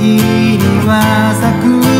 日には咲く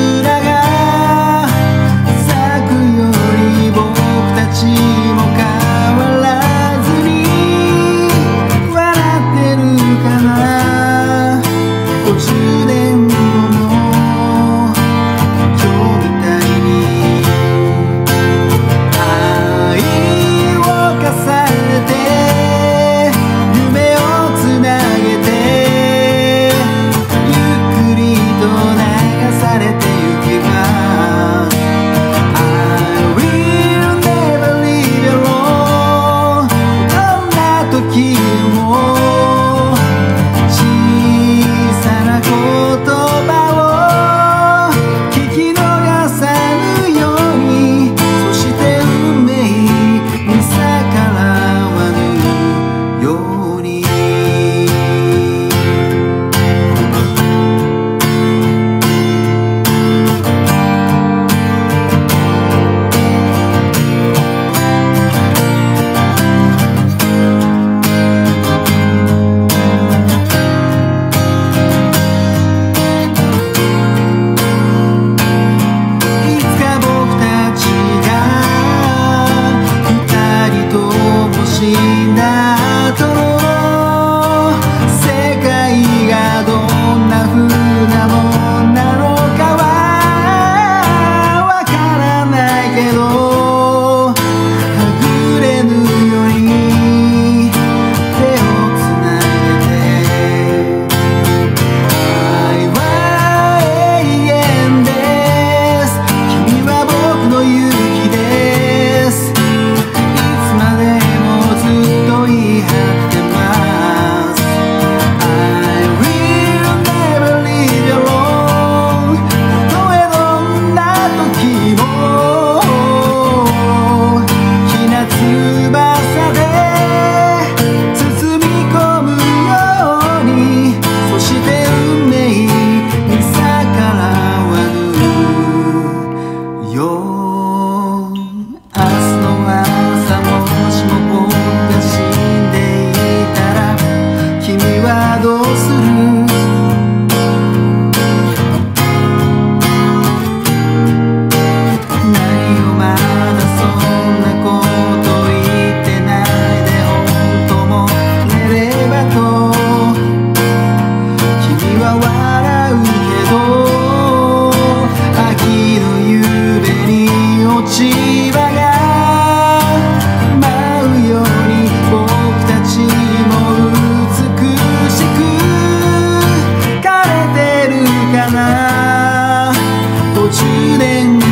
我。去年。